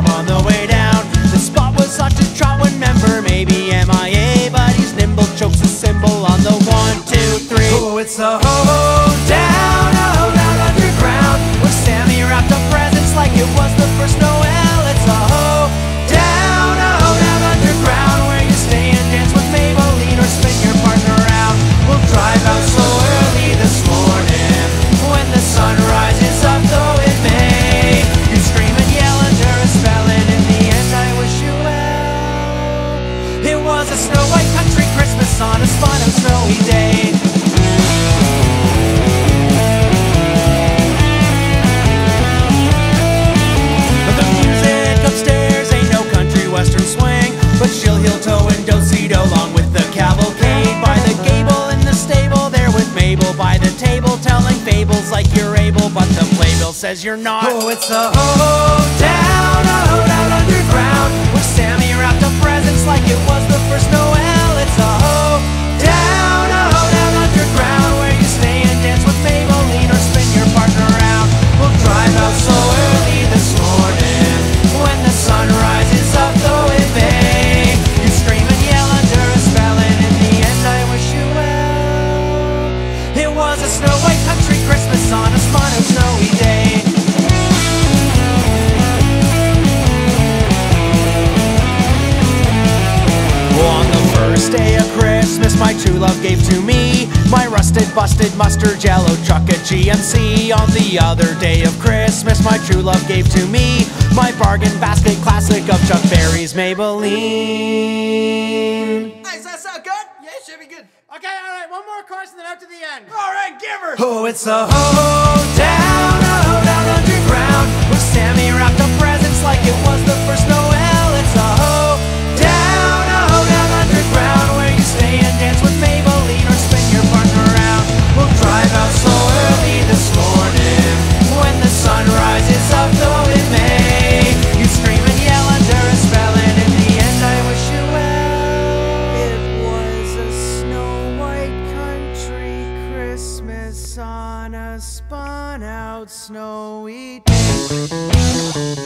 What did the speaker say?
storm on the way To a snow-white country Christmas on a spot of snowy day. But the music upstairs ain't no country western swing, but she'll heel toe and do-si-do along with the cavalcade. By the gable in the stable, there with Mabel by the table, telling fables like you're able, but the playbill says you're not. Oh, it's a hoedown. First day of Christmas, my true love gave to me my rusted, busted mustard yellow truck at GMC. On the other day of Christmas, my true love gave to me my bargain basket classic of Chuck Berry's Maybellene. Hey, does that sound good? Yeah, it should be good. Okay, all right, one more chorus and then out to the end. All right, give her. Oh, it's a hoedown, on a spun out snowy day.